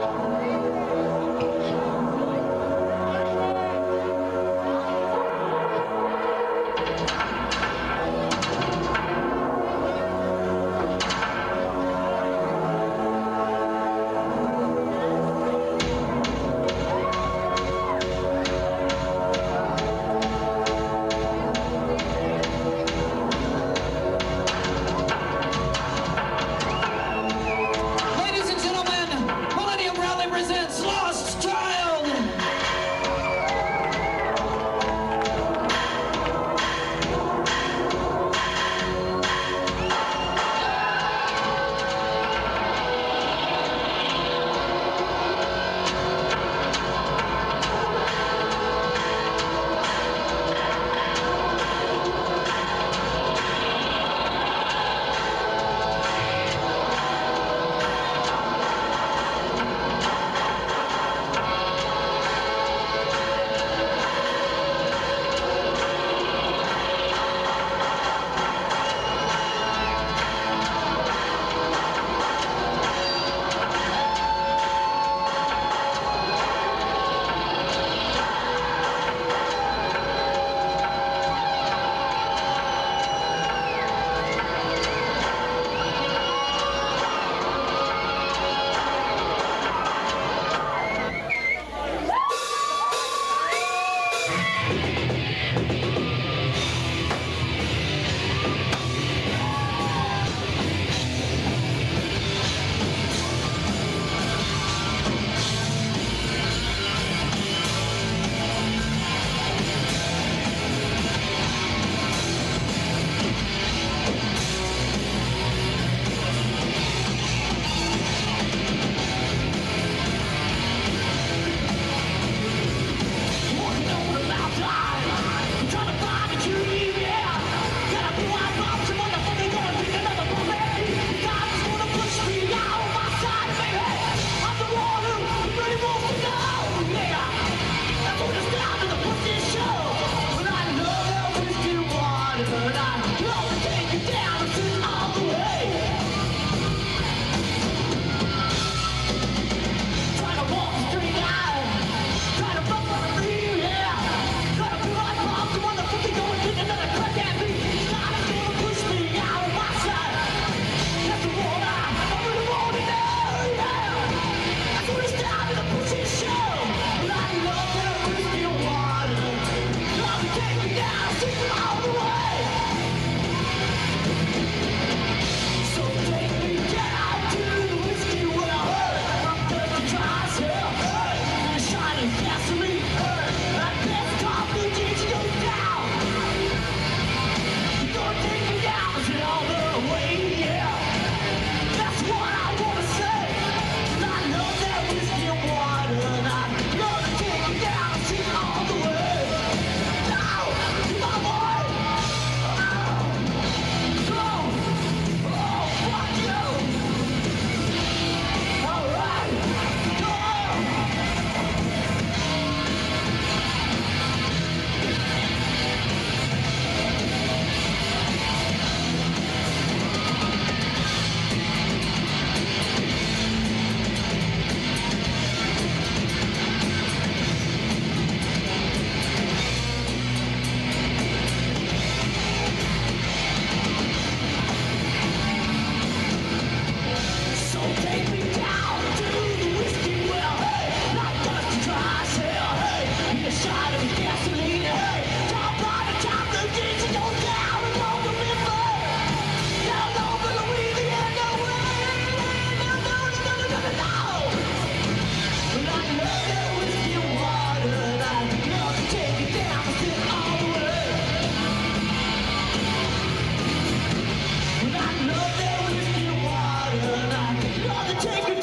Ladies take it.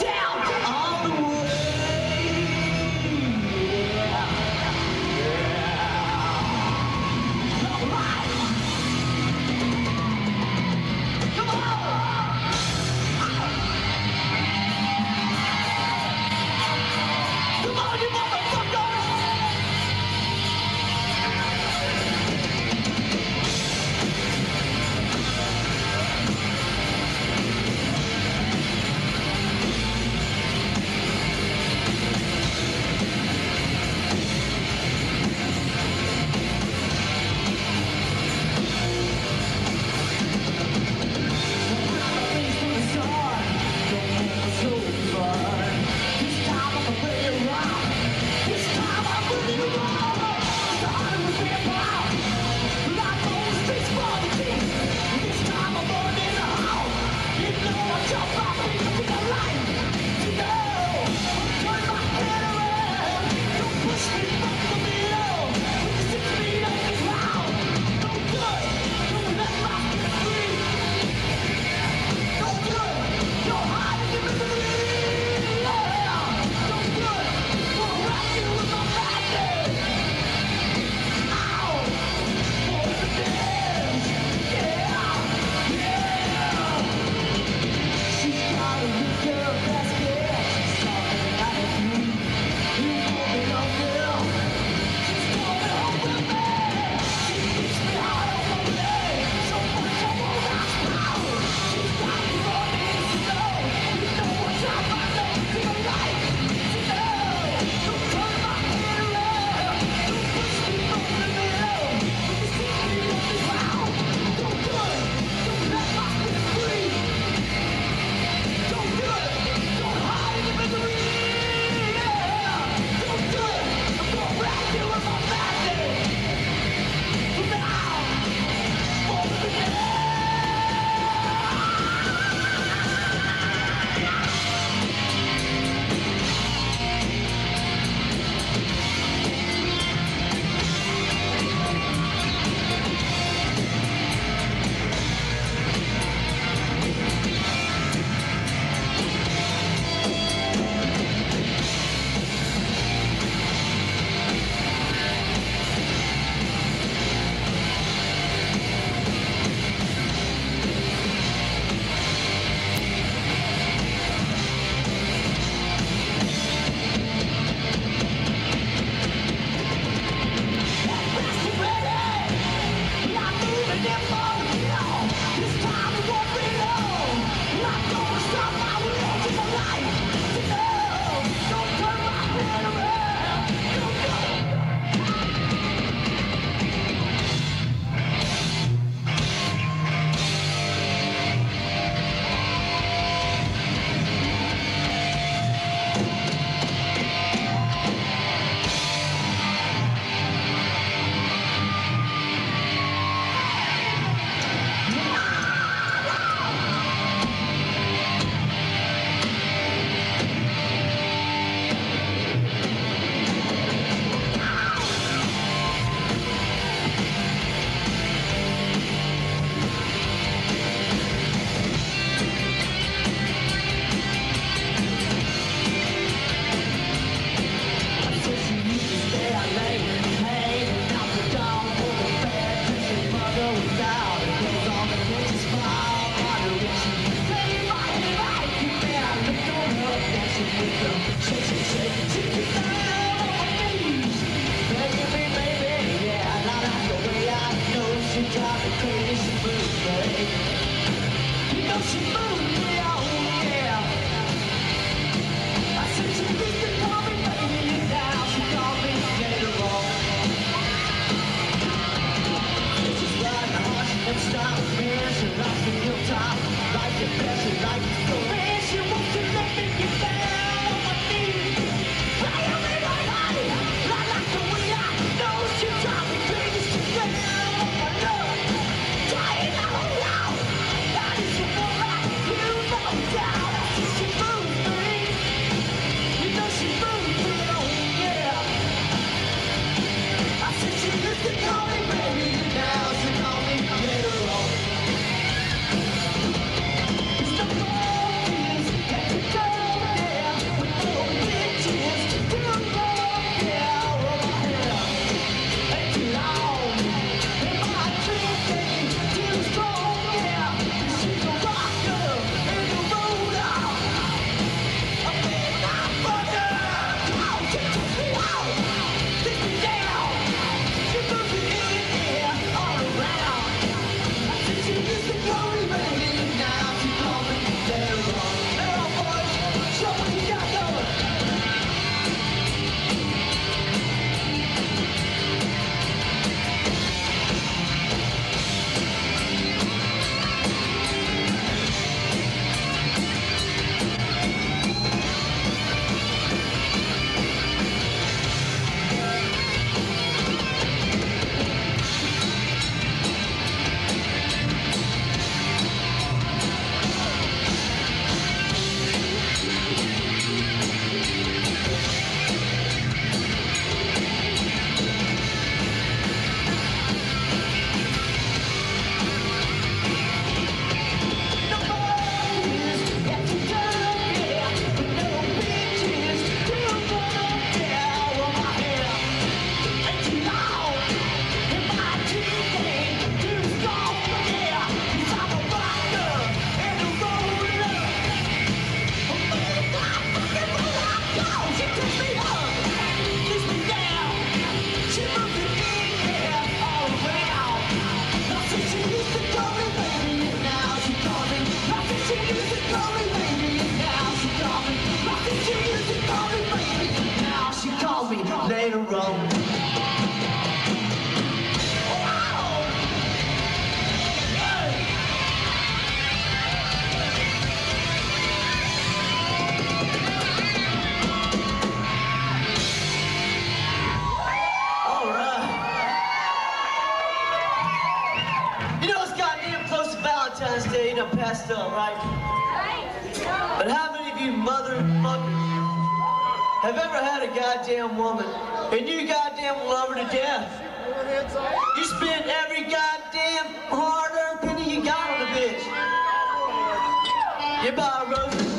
You buy roses,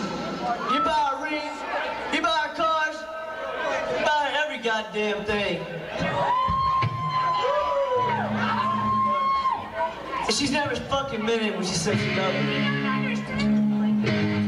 you buy rings, you buy cars, you buy every goddamn thing. And she's never fucking it when she says she loves me.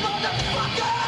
motherfucker!